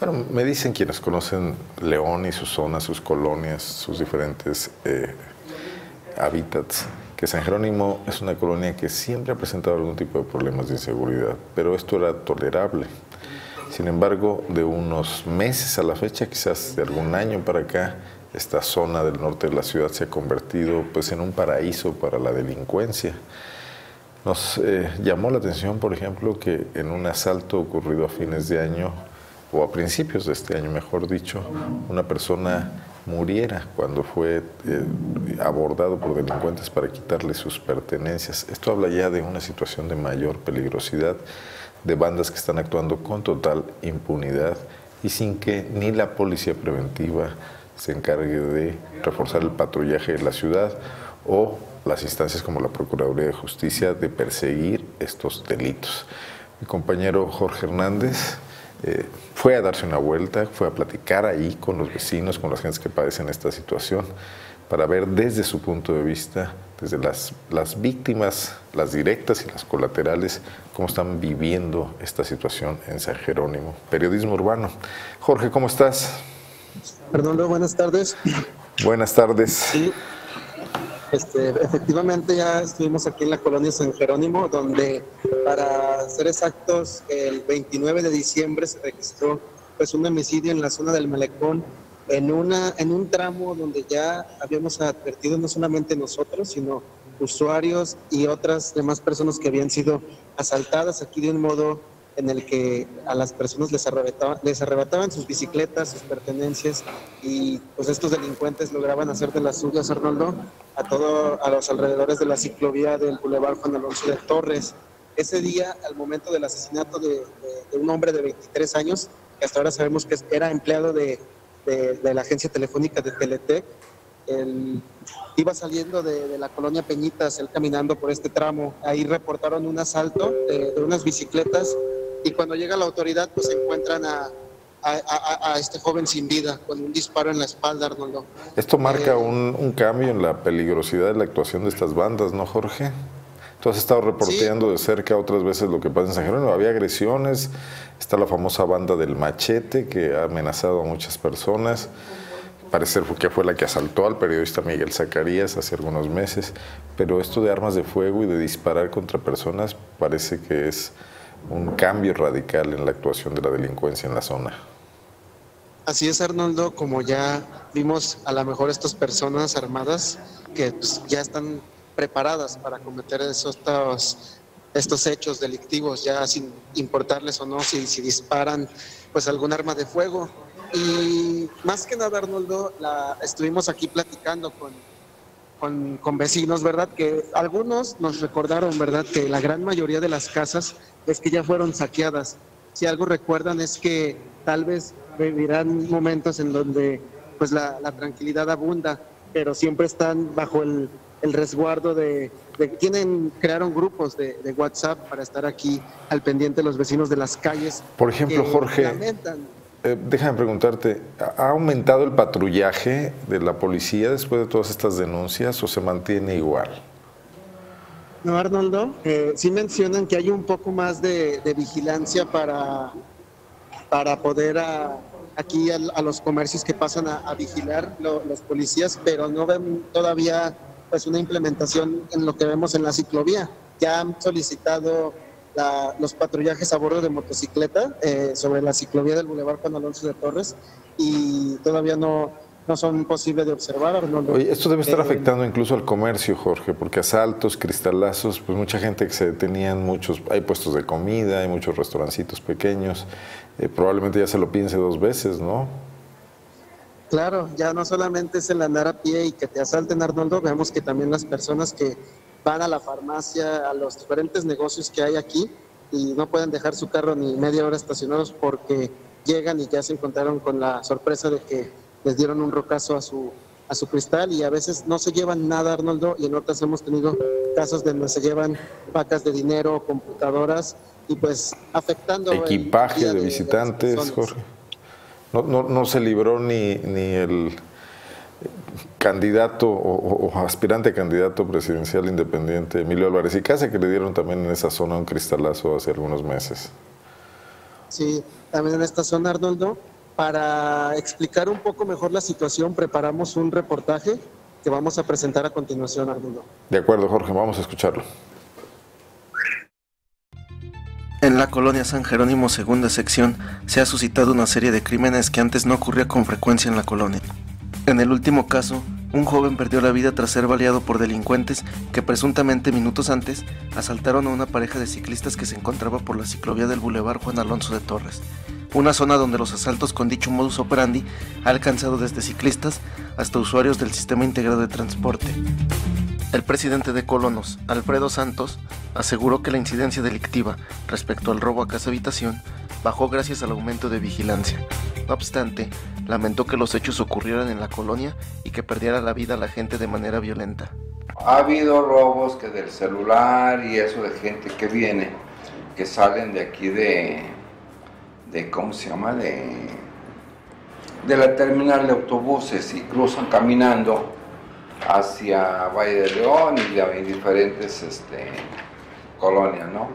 Bueno, me dicen quienes conocen León y sus zonas, sus colonias, sus diferentes eh, hábitats, que San Jerónimo es una colonia que siempre ha presentado algún tipo de problemas de inseguridad, pero esto era tolerable. Sin embargo, de unos meses a la fecha, quizás de algún año para acá, esta zona del norte de la ciudad se ha convertido pues, en un paraíso para la delincuencia. Nos eh, llamó la atención, por ejemplo, que en un asalto ocurrido a fines de año, o a principios de este año, mejor dicho, una persona muriera cuando fue eh, abordado por delincuentes para quitarle sus pertenencias. Esto habla ya de una situación de mayor peligrosidad, de bandas que están actuando con total impunidad y sin que ni la policía preventiva se encargue de reforzar el patrullaje de la ciudad o las instancias como la Procuraduría de Justicia de perseguir estos delitos. Mi compañero Jorge Hernández eh, fue a darse una vuelta, fue a platicar ahí con los vecinos, con las gentes que padecen esta situación, para ver desde su punto de vista, desde las, las víctimas, las directas y las colaterales, cómo están viviendo esta situación en San Jerónimo. Periodismo urbano. Jorge, ¿cómo estás? Fernando, buenas tardes. Buenas tardes. Sí, este, efectivamente ya estuvimos aquí en la colonia San Jerónimo, donde para ser exactos, el 29 de diciembre se registró pues un homicidio en la zona del Malecón, en, una, en un tramo donde ya habíamos advertido no solamente nosotros, sino usuarios y otras demás personas que habían sido asaltadas aquí de un modo en el que a las personas les arrebataban, les arrebataban sus bicicletas, sus pertenencias y pues estos delincuentes lograban hacer de las suyas, Arnoldo, a todo a los alrededores de la ciclovía del Boulevard Juan Alonso de Torres. Ese día, al momento del asesinato de, un hombre de 23 años, que hasta ahora sabemos que era empleado de, de la agencia telefónica de Teletec, él iba saliendo de, la colonia Peñitas, él caminando por este tramo. Ahí reportaron un asalto de, de unas bicicletas y cuando llega la autoridad pues encuentran a, este joven sin vida con un disparo en la espalda, Arnoldo. Esto marca eh, un, cambio en la peligrosidad de la actuación de estas bandas, ¿no, Jorge? Tú has estado reporteando de cerca otras veces lo que pasa en San Jerónimo. Había agresiones, está la famosa banda del machete que ha amenazado a muchas personas. Parece que fue la que asaltó al periodista Miguel Zacarías hace algunos meses. Pero esto de armas de fuego y de disparar contra personas parece que es un cambio radical en la actuación de la delincuencia en la zona. Así es, Arnoldo, como ya vimos a lo mejor estas personas armadas que pues, ya están preparadas para cometer esos, estos, hechos delictivos, ya sin importarles o no si, si disparan pues algún arma de fuego. Y más que nada, Arnoldo, la, estuvimos aquí platicando con, con, con, vecinos, ¿verdad? Que algunos nos recordaron, ¿verdad? Que la gran mayoría de las casas es que ya fueron saqueadas. Si algo recuerdan es que tal vez vivirán momentos en donde pues la, tranquilidad abunda, pero siempre están bajo el, resguardo de, tienen crearon grupos de, WhatsApp para estar aquí al pendiente de los vecinos de las calles. Por ejemplo, Jorge, eh, déjame preguntarte, ¿ha aumentado el patrullaje de la policía después de todas estas denuncias o se mantiene igual? No, Arnoldo, eh, sí mencionan que hay un poco más de, vigilancia para, para poder aquí a, los comercios que pasan a, vigilar los policías, pero no ven todavía pues una implementación en lo que vemos en la ciclovía. Ya han solicitado los patrullajes a bordo de motocicleta eh, sobre la ciclovía del Boulevard Juan Alonso de Torres y todavía no, no son posibles de observar. Oye, esto debe estar eh, afectando incluso al comercio, Jorge, porque asaltos, cristalazos, pues mucha gente que se detenían, muchos, hay puestos de comida, hay muchos restaurancitos pequeños, eh, probablemente ya se lo piense dos veces, ¿no? Claro, ya no solamente es el andar a pie y que te asalten, Arnoldo, vemos que también las personas que van a la farmacia, a los diferentes negocios que hay aquí y no pueden dejar su carro ni media hora estacionados porque llegan y ya se encontraron con la sorpresa de que les dieron un rocazo a su, a su cristal y a veces no se llevan nada, Arnoldo, y en otras hemos tenido casos donde se llevan vacas de dinero, computadoras y pues afectando... Equipaje de, visitantes, Jorge. No, no, no, se libró ni, ni el candidato o, o, aspirante candidato presidencial independiente Emilio Álvarez y Casa, que le dieron también en esa zona un cristalazo hace algunos meses. Sí, también en esta zona, Arnoldo. Para explicar un poco mejor la situación, preparamos un reportaje que vamos a presentar a continuación, Arnoldo. De acuerdo, Jorge, vamos a escucharlo. En la colonia San Jerónimo, segunda sección, se ha suscitado una serie de crímenes que antes no ocurría con frecuencia en la colonia. En el último caso, un joven perdió la vida tras ser baleado por delincuentes que presuntamente minutos antes asaltaron a una pareja de ciclistas que se encontraba por la ciclovía del Boulevard Juan Alonso de Torres, una zona donde los asaltos con dicho modus operandi ha alcanzado desde ciclistas hasta usuarios del sistema integrado de transporte. El presidente de Colonos, Alfredo Santos, aseguró que la incidencia delictiva respecto al robo a casa habitación bajó gracias al aumento de vigilancia. No obstante, lamentó que los hechos ocurrieran en la colonia y que perdiera la vida la gente de manera violenta. Ha habido robos que del celular y eso de gente que viene, que salen de aquí de, de ¿cómo se llama? De, de la terminal de autobuses y cruzan caminando hacia Valle de León y de diferentes este, colonias, ¿no?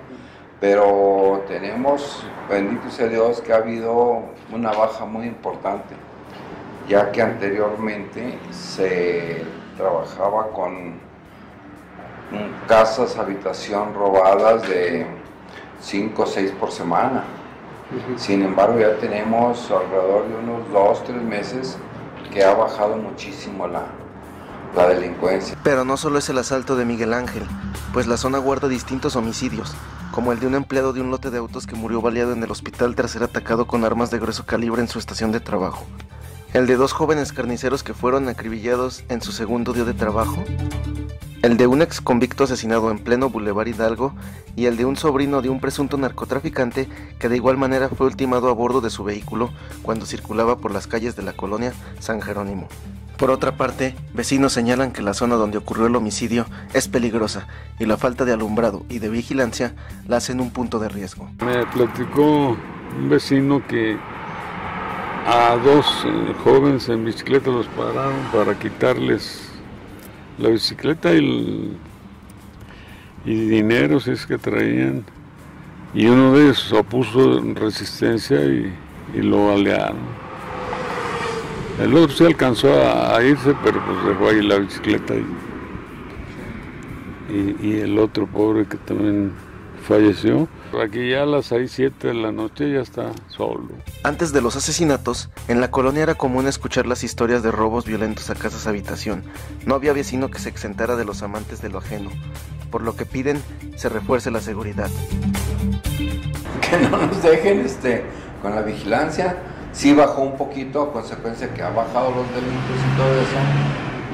Pero tenemos, bendito sea Dios, que ha habido una baja muy importante, ya que anteriormente se trabajaba con casas, habitación robadas de 5 o 6 por semana. Sin embargo, ya tenemos alrededor de unos 2, 3 meses que ha bajado muchísimo la, la delincuencia. Pero no solo es el asalto de Miguel Ángel, pues la zona guarda distintos homicidios, como el de un empleado de un lote de autos que murió baleado en el hospital tras ser atacado con armas de grueso calibre en su estación de trabajo, el de dos jóvenes carniceros que fueron acribillados en su segundo día de trabajo, el de un ex convicto asesinado en pleno Boulevard Hidalgo y el de un sobrino de un presunto narcotraficante que de igual manera fue ultimado a bordo de su vehículo cuando circulaba por las calles de la colonia San Jerónimo. Por otra parte, vecinos señalan que la zona donde ocurrió el homicidio es peligrosa y la falta de alumbrado y de vigilancia la hacen un punto de riesgo. Me platicó un vecino que a dos eh, jóvenes en bicicleta los pararon para quitarles la bicicleta y, dinero, si es que traían. Y uno de ellos opuso resistencia y, y lo alearon. El otro se alcanzó a, irse, pero pues dejó ahí la bicicleta y, y, el otro pobre que también falleció. Aquí ya a las 6, 7 de la noche ya está solo. Antes de los asesinatos, en la colonia era común escuchar las historias de robos violentos a casas habitación. No había vecino que se exentara de los amantes de lo ajeno, por lo que piden se refuerce la seguridad. Que no nos dejen este, con la vigilancia, sí bajó un poquito a consecuencia que ha bajado los delitos y todo eso.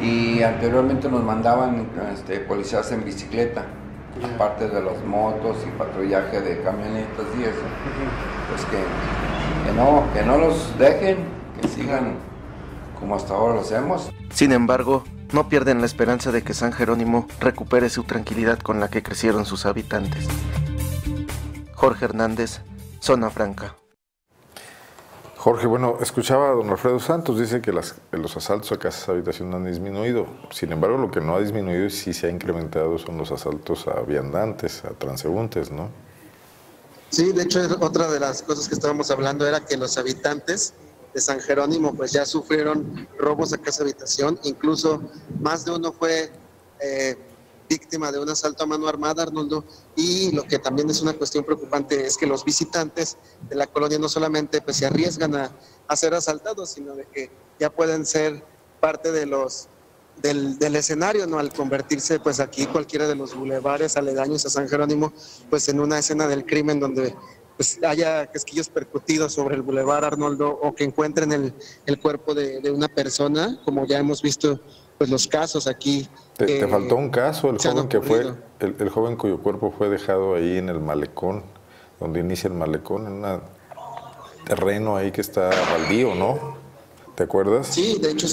Y anteriormente nos mandaban este, policías en bicicleta, aparte de los motos y patrullaje de camionetas y eso. Pues que, que, no, que no los dejen, que sigan como hasta ahora lo hacemos. Sin embargo, no pierden la esperanza de que San Jerónimo recupere su tranquilidad con la que crecieron sus habitantes. Jorge Hernández, Zona Franca. Jorge, bueno, escuchaba a don Alfredo Santos, dice que las, los asaltos a casas habitación han disminuido. Sin embargo, lo que no ha disminuido y sí se ha incrementado son los asaltos a viandantes, a transeúntes, ¿no? Sí, de hecho, otra de las cosas que estábamos hablando era que los habitantes de San Jerónimo pues ya sufrieron robos a casa habitación, incluso más de uno fue eh, víctima de un asalto a mano armada, Arnoldo, y lo que también es una cuestión preocupante es que los visitantes de la colonia no solamente pues, se arriesgan a, ser asaltados, sino de que ya pueden ser parte de los del, escenario, ¿no? Al convertirse, pues aquí cualquiera de los bulevares aledaños a San Jerónimo, pues en una escena del crimen donde pues haya casquillos percutidos sobre el bulevar Arnoldo o que encuentren el, el cuerpo de, de, una persona, como ya hemos visto pues los casos aquí. Te, faltó un caso, el joven que fue, el, joven cuyo cuerpo fue dejado ahí en el malecón, donde inicia el malecón, en un terreno ahí que está baldío, ¿no? ¿Te acuerdas? Sí, de hecho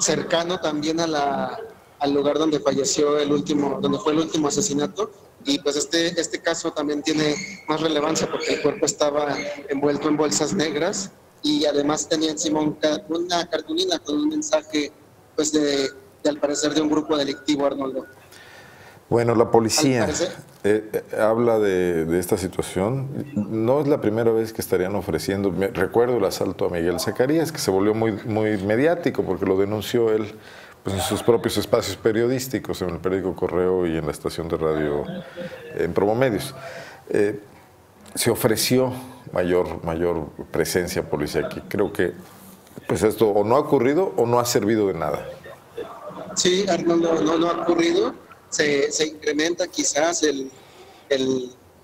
cercano también a la, al lugar donde falleció el último, donde fue el último asesinato. Y pues este, este caso también tiene más relevancia porque el cuerpo estaba envuelto en bolsas negras y además tenía encima una cartulina con un mensaje pues de, al parecer de un grupo delictivo, Arnoldo. Bueno, la policía eh, eh, habla de, esta situación. No es la primera vez que estarían ofreciendo. recuerdo el asalto a Miguel Zacarías, que se volvió muy, muy mediático porque lo denunció él pues, en sus propios espacios periodísticos, en el periódico Correo y en la estación de radio en Promomedios. Eh, se ofreció mayor, mayor presencia policial aquí. Creo que pues esto o no ha ocurrido o no ha servido de nada. Sí, Arnoldo, no, no ha ocurrido se, incrementa quizás el,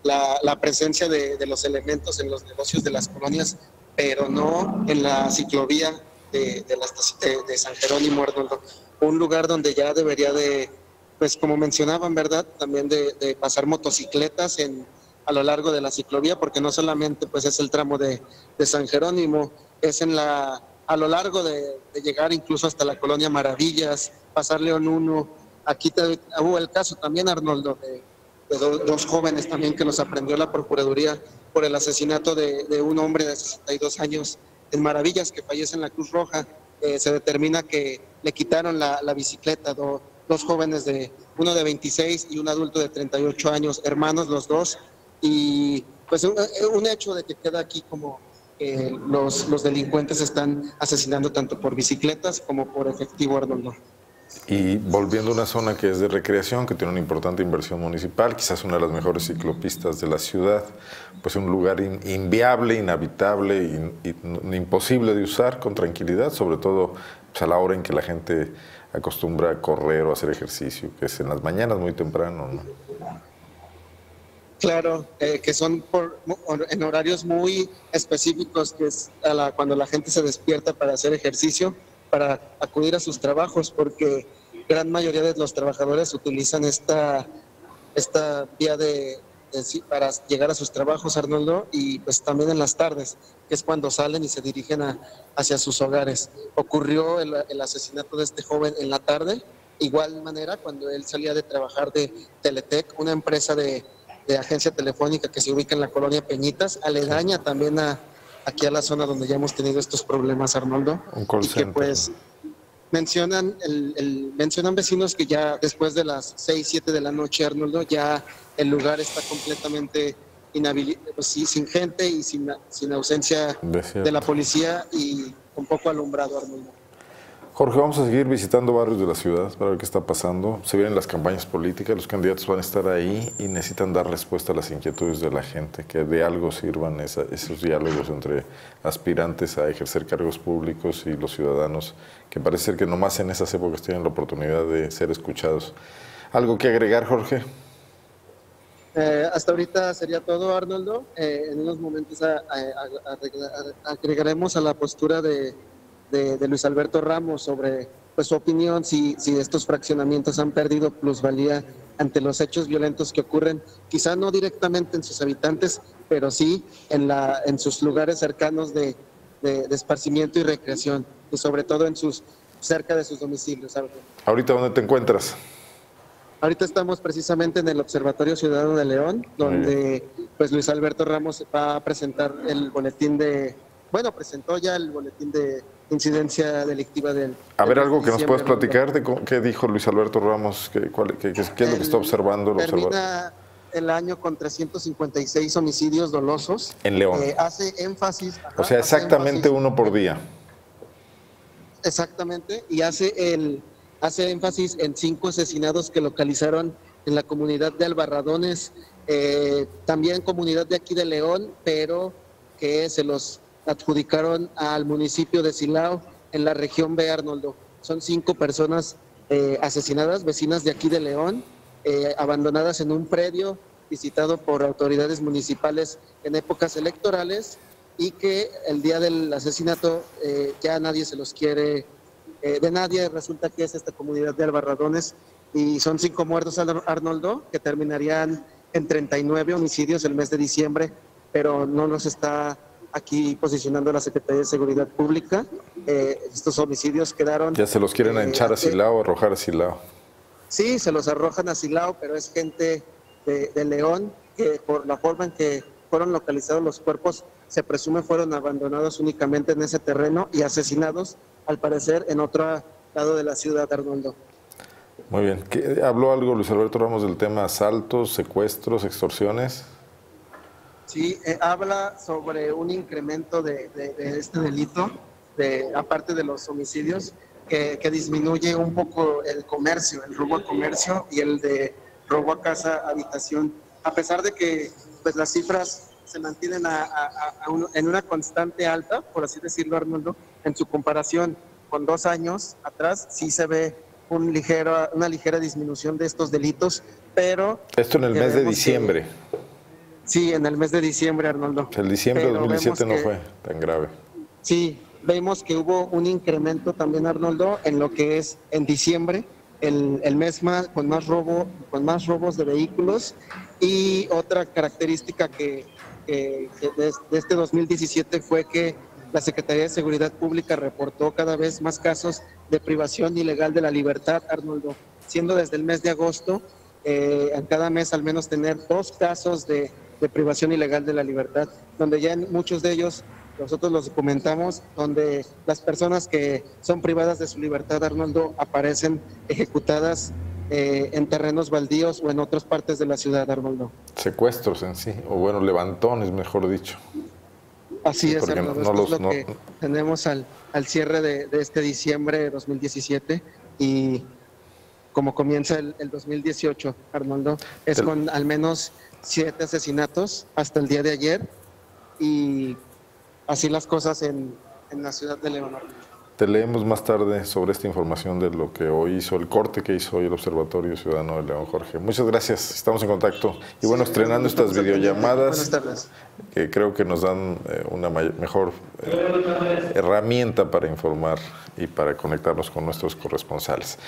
la, presencia de, los elementos en los negocios de las colonias, pero no en la ciclovía de, de, San Jerónimo Arnoldo, un lugar donde ya debería de, pues como mencionaban, ¿verdad? También de, pasar motocicletas en, a lo largo de la ciclovía, porque no solamente pues es el tramo de, San Jerónimo, es en la a lo largo de, llegar incluso hasta la colonia Maravillas, pasar León 1, Aquí hubo el caso también, Arnoldo, de, dos jóvenes también que nos aprendió la Procuraduría por el asesinato de, un hombre de 62 años en Maravillas que fallece en la Cruz Roja. Eh, se determina que le quitaron la, bicicleta, dos jóvenes de uno de 26 y un adulto de 38 años, hermanos los dos. Y pues un, un hecho de que queda aquí como los, los delincuentes están asesinando tanto por bicicletas como por efectivo, Arnoldo. Y volviendo a una zona que es de recreación, que tiene una importante inversión municipal, quizás una de las mejores ciclopistas de la ciudad, pues un lugar inviable, inhabitable, imposible de usar con tranquilidad, sobre todo pues, a la hora en que la gente acostumbra a correr o hacer ejercicio, que es en las mañanas muy temprano. ¿no? Claro, eh, que son por, en horarios muy específicos, que es cuando la gente se despierta para hacer ejercicio para acudir a sus trabajos, porque gran mayoría de los trabajadores utilizan esta, esta vía de, para llegar a sus trabajos, Arnoldo, y pues también en las tardes, que es cuando salen y se dirigen hacia sus hogares. Ocurrió el, el, asesinato de este joven en la tarde, igual manera cuando él salía de trabajar de Teletec, una empresa de, de agencia telefónica que se ubica en la colonia Peñitas, aledaña también a aquí a la zona donde ya hemos tenido estos problemas, Arnoldo. y que pues mencionan, el, mencionan vecinos que ya después de las 6, 7 de la noche, Arnoldo, ya el lugar está completamente pues, sin gente y sin, sin ausencia de la policía y con poco alumbrado, Arnoldo. Jorge, vamos a seguir visitando barrios de la ciudad para ver qué está pasando. Se vienen las campañas políticas, los candidatos van a estar ahí y necesitan dar respuesta a las inquietudes de la gente, que de algo sirvan esos diálogos entre aspirantes a ejercer cargos públicos y los ciudadanos, que parece ser que nomás en esas épocas tienen la oportunidad de ser escuchados. ¿Algo que agregar, Jorge? Eh, hasta ahorita sería todo, Arnoldo. Eh, en unos momentos agregaremos a la postura de de, Luis Alberto Ramos sobre pues, su opinión, si, si estos fraccionamientos han perdido plusvalía ante los hechos violentos que ocurren, quizá no directamente en sus habitantes, pero sí en, la, en sus lugares cercanos de, de, esparcimiento y recreación, y sobre todo en sus, cerca de sus domicilios. ¿Ahorita dónde te encuentras? Ahorita estamos precisamente en el Observatorio Ciudadano de León, donde pues Luis Alberto Ramos va a presentar el boletín de, bueno, presentó ya el boletín de incidencia delictiva del... A ver, algo que nos puedas platicar de qué dijo Luis Alberto Ramos, qué, qué, es lo que está observando. Termina el año con 356 homicidios dolosos. En León. Eh, hace énfasis... o sea, exactamente uno por día. Exactamente, y hace, el, hace énfasis en cinco asesinados que localizaron en la comunidad de Albarradones, eh, también comunidad de aquí de León, pero que se los adjudicaron al municipio de Silao en la región B, Arnoldo. Son cinco personas eh, asesinadas, vecinas de aquí de León, eh, abandonadas en un predio visitado por autoridades municipales en épocas electorales y que el día del asesinato eh, ya nadie se los quiere, de nadie resulta que es esta comunidad de Albarradones y son cinco muertos, Arnoldo, que terminarían en 39 homicidios el mes de diciembre, pero no nos está aquí posicionando la Secretaría de Seguridad Pública. Eh, estos homicidios quedaron... Ya se los quieren eh, echar a Silao, arrojar a Silao. Sí, se los arrojan a Silao, pero es gente de, León que por la forma en que fueron localizados los cuerpos, se presume fueron abandonados únicamente en ese terreno y asesinados, al parecer, en otro lado de la ciudad, Arnoldo. Muy bien. ¿Habló algo Luis Alberto Ramos del tema asaltos, secuestros, extorsiones? Sí, eh, habla sobre un incremento de, este delito, de, aparte de los homicidios, que, disminuye un poco el comercio, el robo a comercio y el de robo a casa, habitación, a pesar de que pues, las cifras se mantienen en una constante alta, por así decirlo, Arnoldo, en su comparación con dos años atrás, sí se ve un ligero, una ligera disminución de estos delitos, pero... Esto en el mes de diciembre. Sí, en el mes de diciembre, Arnoldo. El diciembre de 2017 no fue tan grave. Sí, vemos que hubo un incremento también, Arnoldo, en lo que es en diciembre, el, el mes más, con, más robo, con más robos de vehículos. Y otra característica que, que, de, este 2017 fue que la Secretaría de Seguridad Pública reportó cada vez más casos de privación ilegal de la libertad, Arnoldo, siendo desde el mes de agosto, eh, en cada mes al menos tener dos casos de, de privación ilegal de la libertad, donde ya en muchos de ellos nosotros los documentamos, donde las personas que son privadas de su libertad, Arnoldo, aparecen ejecutadas eh, en terrenos baldíos o en otras partes de la ciudad, Arnoldo. Secuestros en sí, o bueno, levantones, mejor dicho. Así es, Arnoldo. Esto es lo que tenemos al, al cierre de, este diciembre de 2017 y como comienza el, 2018, Arnoldo, es con al menos siete asesinatos hasta el día de ayer y así las cosas en, en la ciudad de León. Te leemos más tarde sobre esta información de lo que hoy hizo, el corte que hizo hoy el Observatorio Ciudadano de León, Jorge. Muchas gracias, estamos en contacto. Y bueno, estrenando estas videollamadas que creo que nos dan eh, una mejor eh, herramienta para informar y para conectarnos con nuestros corresponsales.